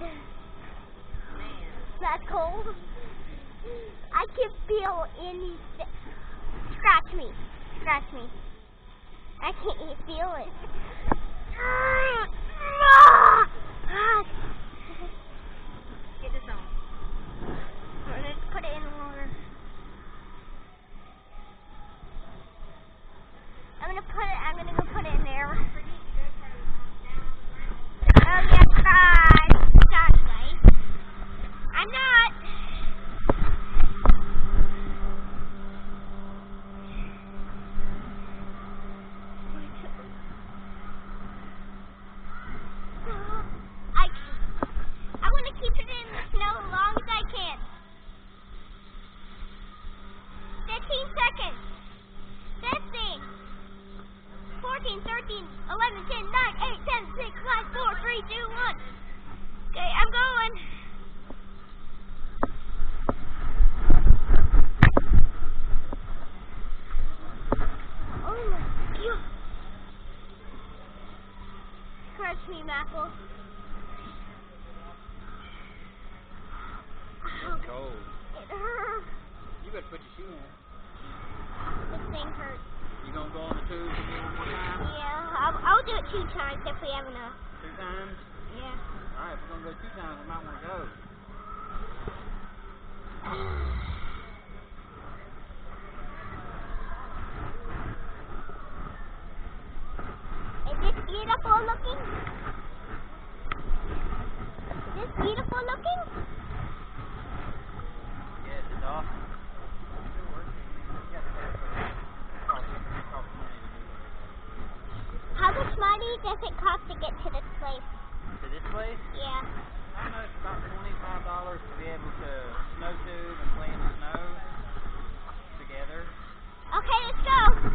it. That's cold. I can feel any. Scratch me. Scratch me. I can't feel it. Ah, ah, Get this on. I'm gonna put it in water. I'm gonna put it. I'm gonna go put it in there. Oh yeah, guys. Stop, guys. I'm not. I, I want to keep it in the snow as long as I can. 15 seconds. 15. 14, 13, 11, 10, 9, 8, 10, 6, 5, 4, 3, 2, 1. Okay, I'm going. Oh my god. Maple. Ow, It's cold. it hurts. You better put your shoe on. This thing hurts. You gonna go on the with me one more time? Yeah, I'll, I'll do it two times if we have enough. Two times? Yeah. Alright, if we're gonna go two times, we might wanna go. Is this beautiful looking? Is this beautiful looking? Yes, it's awesome. It works. You got to have a cost, cost money to do it. How much money does it cost to get to this place? To this place, Yeah. I know it's about twenty-five dollars to be able to snow tube and play in the snow together. Okay, let's go.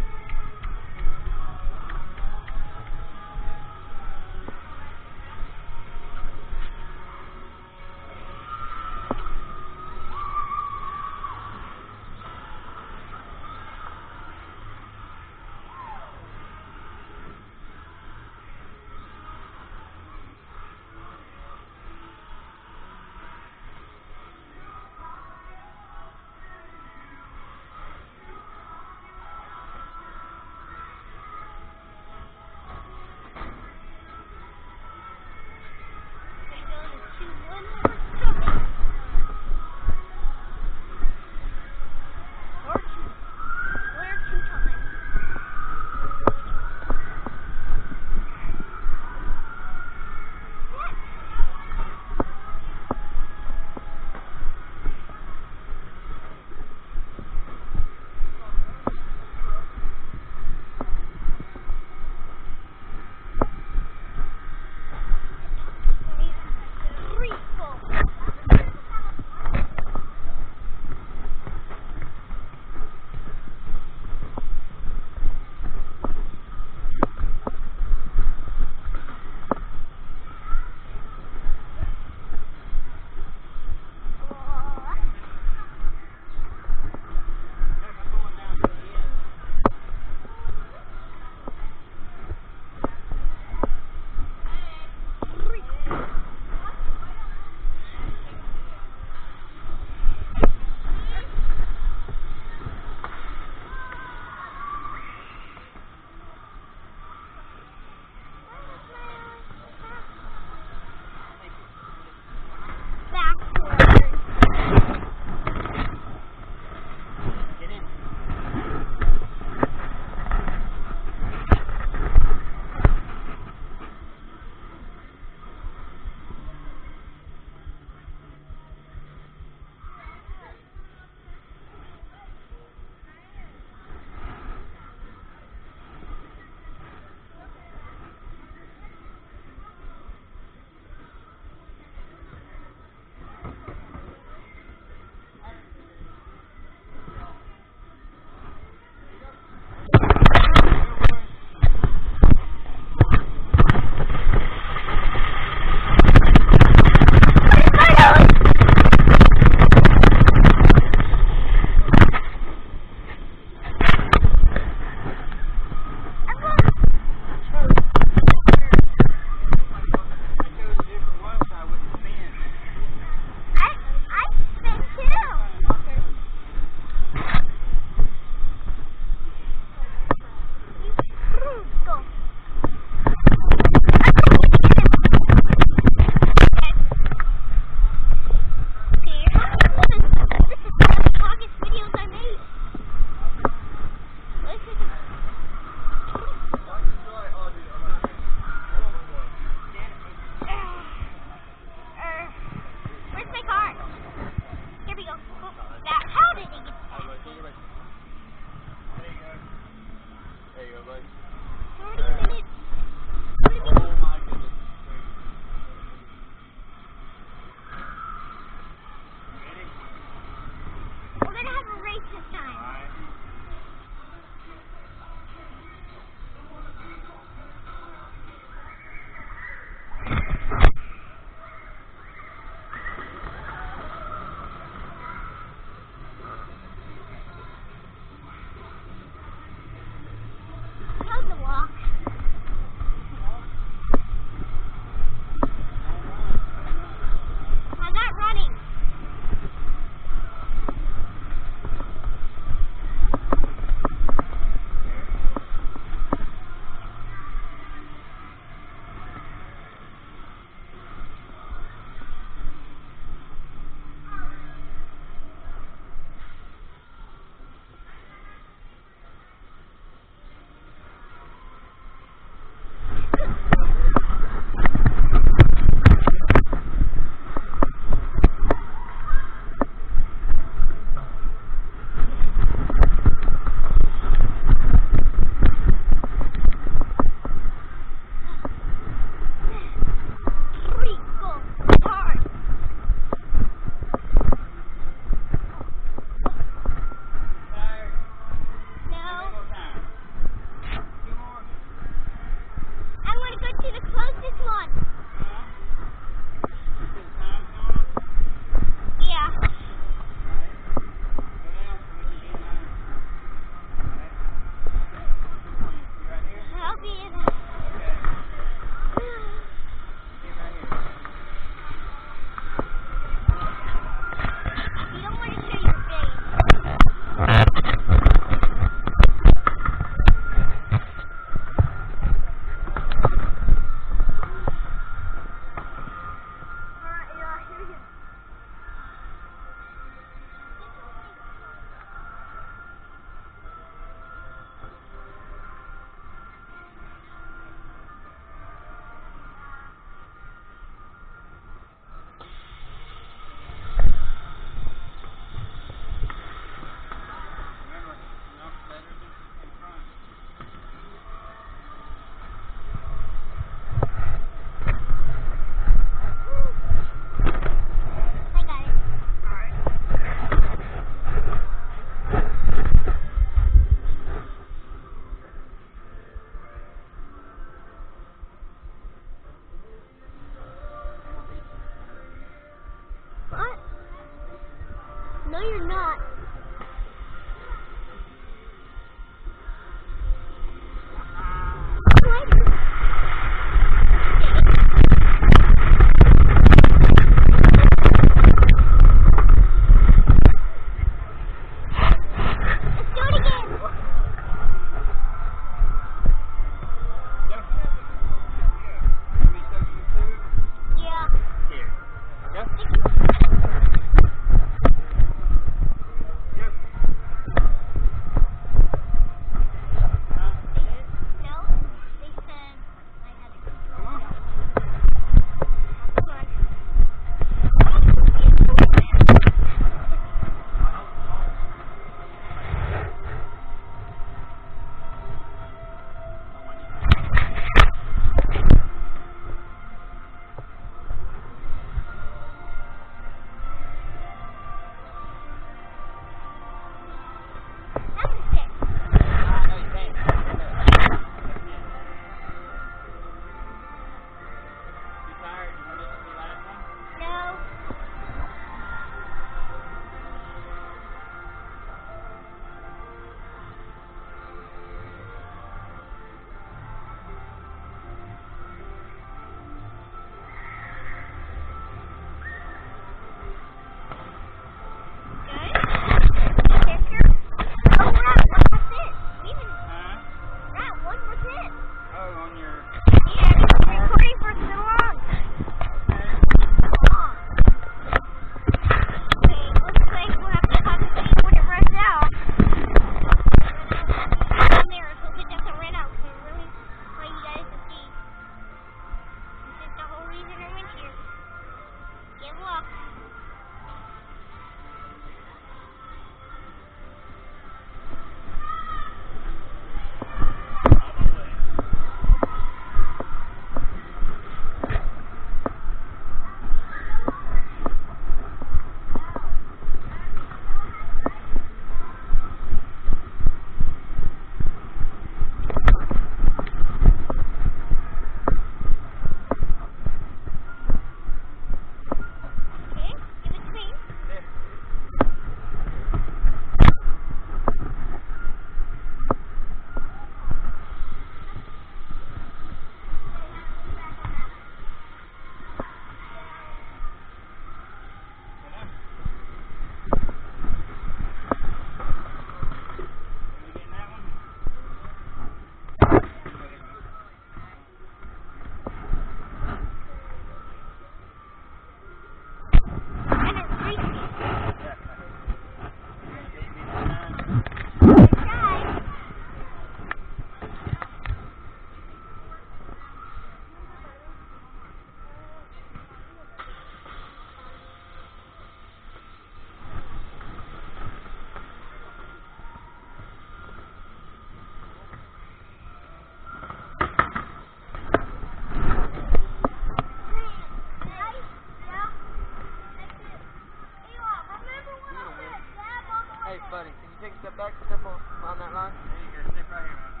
Step back, step on, on that line? There you go. Stick right here, man.